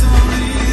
so many